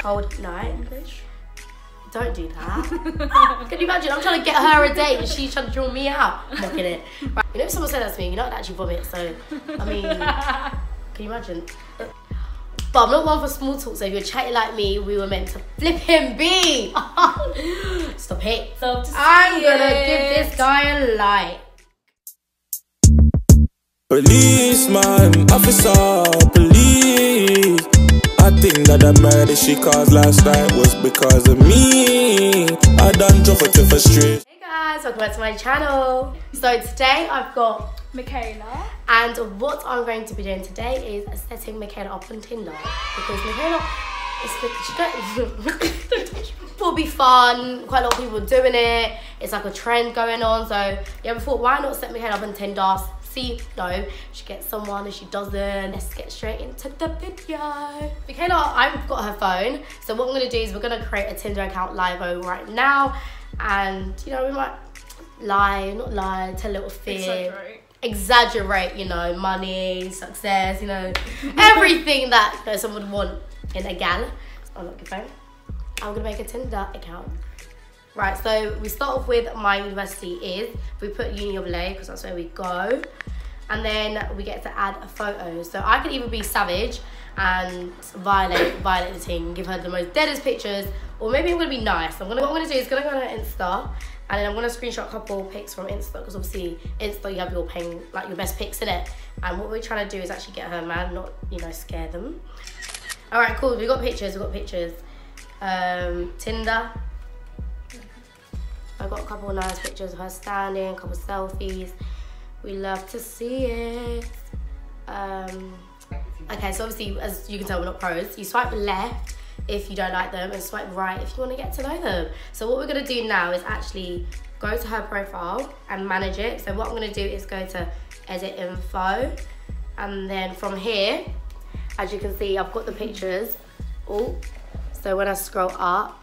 Cold night. Don't do that. Can you imagine? I'm trying to get her a date and she's trying to draw me out. I'm not kidding. Right. You know, if someone said that to me, you know, I'd actually vomit. So, I mean, can you imagine? But I'm not one for small talk, so if you're chatting like me, we were meant to flip him be. Stop it. Love to I'm gonna it. give this guy a like. Policeman, officer, police. I think that the murder she caused last night was because of me. I done drove her to the street. Hey guys, welcome back to my channel. So today I've got, Mikaela. and what I'm going to be doing today is setting Mikaela up on Tinder because Mikaela is she don't- will be fun. Quite a lot of people doing it. It's like a trend going on. So yeah, we thought why not set Mikaela up on Tinder? See, no she gets someone and she doesn't. Let's get straight into the video. Mikaela, I've got her phone. So what I'm gonna do is we're gonna create a Tinder account live over right now, and you know we might lie, not lie, tell a little fib Exaggerate. exaggerate, you know, money, success, you know, everything that you know, someone would want in a gal. I'm not phone. I'm gonna make a Tinder account. Right, so we start off with my university is. We put Uni of Lay because that's where we go. And then we get to add a photo. So I could either be savage and violate, violate the team, give her the most deadest pictures, or maybe I'm gonna be nice. I'm gonna what I'm gonna do is gonna go on Insta and then I'm gonna screenshot a couple pics from Insta because obviously Insta you have your paying like your best pics in it. And what we're trying to do is actually get her man, not you know scare them. All right, cool. We got pictures. We got pictures. Um, Tinder. I got a couple of nice pictures of her standing, a couple selfies. We love to see it. Um, okay, so obviously, as you can tell, we're not pros. You swipe left if you don't like them, and swipe right if you want to get to know them. So what we're gonna do now is actually go to her profile and manage it. So what I'm gonna do is go to edit info, and then from here, as you can see, I've got the pictures. Oh, so when I scroll up.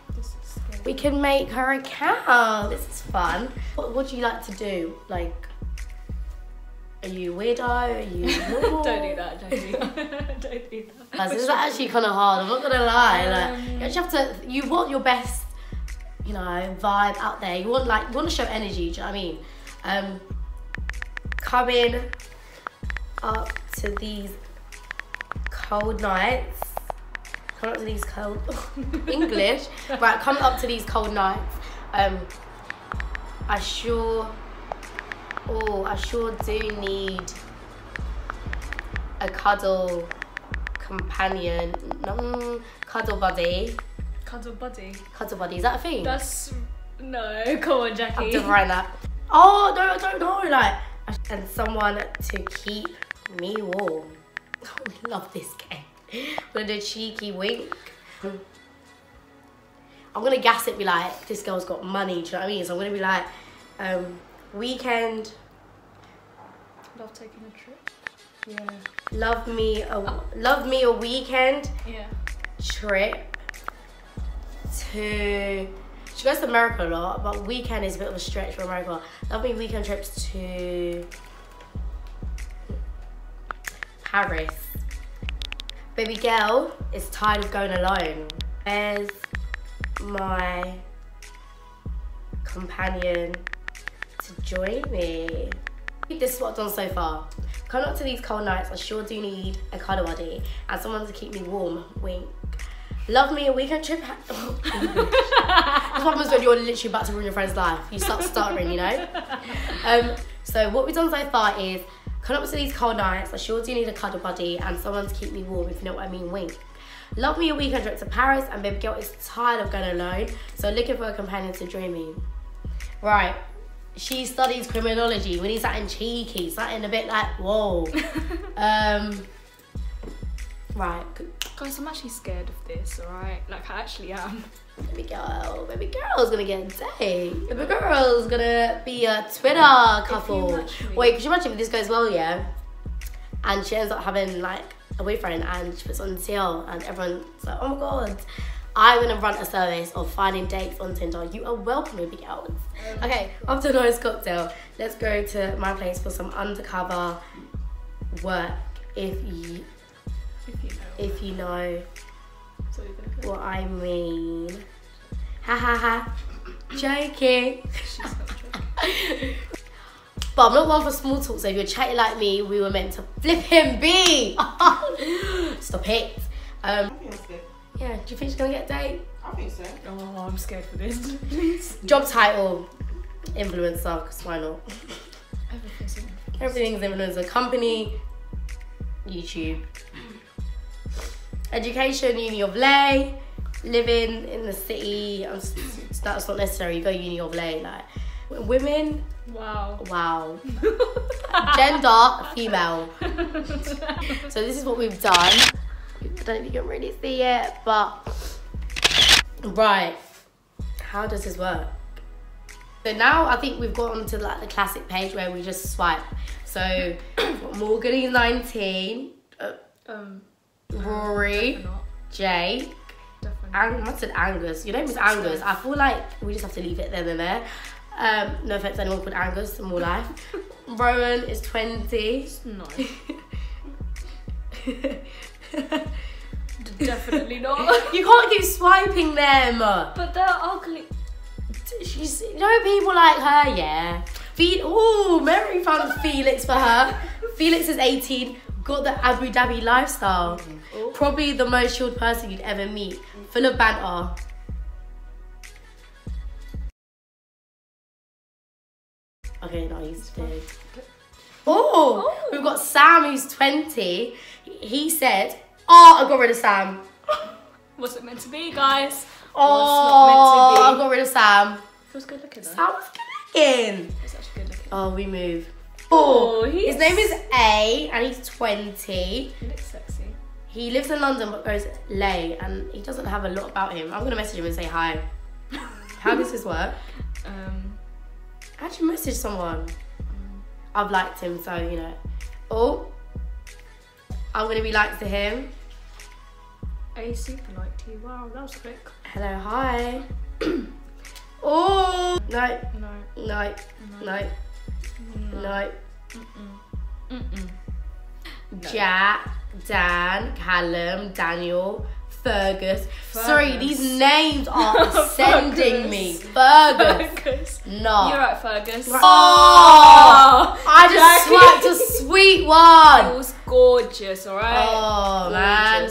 We can make her account. This is fun. What would you like to do? Like, are you weirdo? Are you normal? Don't do that. Don't do that. don't do that. Guys, this is actually kind of hard. I'm not gonna lie. Like, you actually have to. You want your best, you know, vibe out there. You want like, you want to show energy. Do you know what I mean? Um, coming up to these cold nights. Come up to these cold English. Right, coming up to these cold nights. Um, I sure. Oh, I sure do need a cuddle companion. Mm, cuddle buddy. Cuddle buddy. Cuddle buddy. Is that a thing? That's no. Come on, Jackie. I'm writing that. Oh no, I don't know. Like, and someone to keep me warm. I love this game. With a cheeky wink. I'm gonna gas it. Be like, this girl's got money. Do you know what I mean? So I'm gonna be like, um, weekend. Love taking a trip. Yeah. Love me a love me a weekend Yeah. trip to. She goes to America a lot, but weekend is a bit of a stretch for America. Love me weekend trips to Paris. Baby girl is tired of going alone. Where's my companion to join me? This is what I've done so far. Come up to these cold nights, I sure do need a cuddle buddy and someone to keep me warm. Wink. Love me a weekend trip. this happens when you're literally about to ruin your friend's life. You start stuttering, you know? Um, so what we've done so far is come up to these cold nights, I sure do need a cuddle buddy and someone to keep me warm, if you know what I mean, wink. Love me a weekend trip to Paris and baby girl is tired of going alone, so looking for a companion to join me. Right, she studies criminology. We need something cheeky, something a bit like, whoa. um, right, Guys, I'm actually scared of this. All right. Like I actually am. baby girl, baby girl's gonna get a date. Baby girl's gonna be a Twitter couple. Wait, could you imagine if this goes well, yeah? And she ends up having like a boyfriend and she puts on TL and everyone's like, oh my god. I'm gonna run a service of finding dates on Tinder. You are welcome, baby girls. Oh. Okay, after a nice cocktail, let's go to my place for some undercover work. If you If you know. if you know what you're gonna put. what I mean. Ha ha ha. Joking. She's joking. But I'm not one for small talk, so if you're chatting like me, we were meant to flip him B. Stop it. I Um, think that's good. yeah, do you think she's gonna get a date? I think so. Oh, I'm scared for this. Please. Job title, influencer, because why not? Everything's in. Everything's influencer. Company, YouTube. Education, Uni of Lay. Living in the city, that's not necessary. You go Uni of Lay. Like, women, Wow. wow. Gender, female. So this is what we've done. I don't know if you can really see it, but right. How does this work? So now I think we've got onto like the classic page where we just swipe. So Morgan is 19, uh, Um, Rory, not. Jake. Ang- I said Angus. Your name is Angus. I feel like we just have to leave it there and there. Um, no offense to anyone called Angus in more life. Rowan is 20. No. Definitely not. you can't keep swiping them. But they're ugly. She's, you know, people like her, yeah. Fe- oh, Mary found Felix for her. Felix is 18, got the Abu Dhabi lifestyle. Oh. Probably the most chilled person you'd ever meet. Mm-hmm. Full of banter. Okay, no, he's big. Oh, Oh. we've got Sam who's 20. He said, Oh, I got rid of Sam. What's it meant to be, guys? Oh, not I meant to got rid of Sam. Feels good looking though. Sam was good looking. It's actually good looking. Oh, we move. Oh, his name is A, and he's 20. He looks sexy. He lives in London but goes lay, and he doesn't have a lot about him. I'm gonna message him and say hi. How does this work? Um, How'd you message someone? I've liked him, so you know. Oh, I'm gonna be liked to him. a super liked you. Wow, that was quick. Hello, hi. oh, no, No. no, no, no. Mm-mm. Mm-mm. Jack, Dan, Callum, Daniel, Fergus. Sorry, these names are sending me. Fergus. Fergus. No. You're right, Fergus. Oh, I just swiped a sweet one. It was gorgeous, alright? Oh man,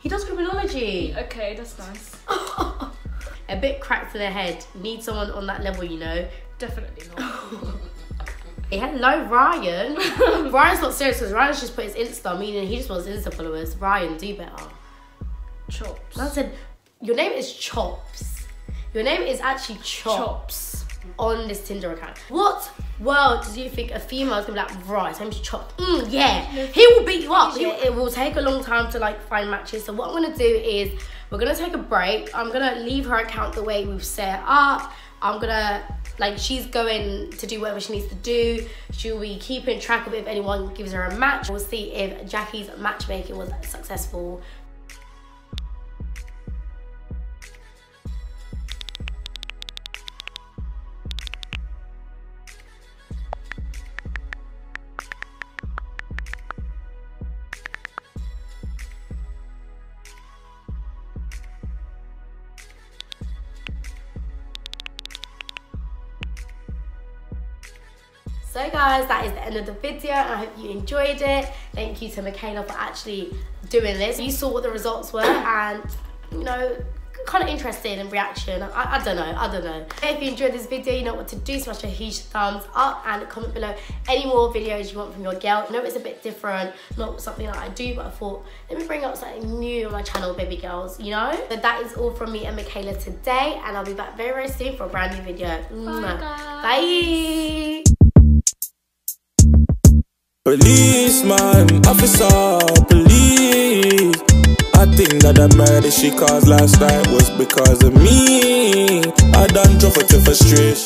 he does criminology. Okay, that's nice. a bit cracked to the head. Need someone on that level, you know. Definitely not. Hello, Ryan. Ryan's not serious because Ryan's just put his Insta, meaning he just wants Insta followers. Ryan, do better. Chops. Man said, your name is Chops. Your name is actually Chops, Chops. on this Tinder account. What world do you think a female is gonna be like, right, his name's Chops? Mm, yeah. He will beat you up. It, it will take a long time to like find matches. So what I'm gonna do is we're gonna take a break. I'm gonna leave her account the way we've set it up. I'm gonna like she's going to do whatever she needs to do. She'll be keeping track of if anyone gives her a match. We'll see if Jackie's matchmaking was successful. So guys, that is the end of the video. I hope you enjoyed it. Thank you to Mikaela for actually doing this. You saw what the results were and, you know, kind of interested in reaction. I, I don't know, I don't know. If you enjoyed this video, you know what to do. Smash a huge thumbs up and comment below any more videos you want from your girl. I know it's a bit different, not something that I do, but I thought, let me bring up something new on my channel, baby girls, you know? So that is all from me and Mikaela today, and I'll be back very, very soon for a brand new video. Bye. guys. Bye. Policeman, officer, police. I think that the murder she caused last night was because of me. I done drove her to frustration.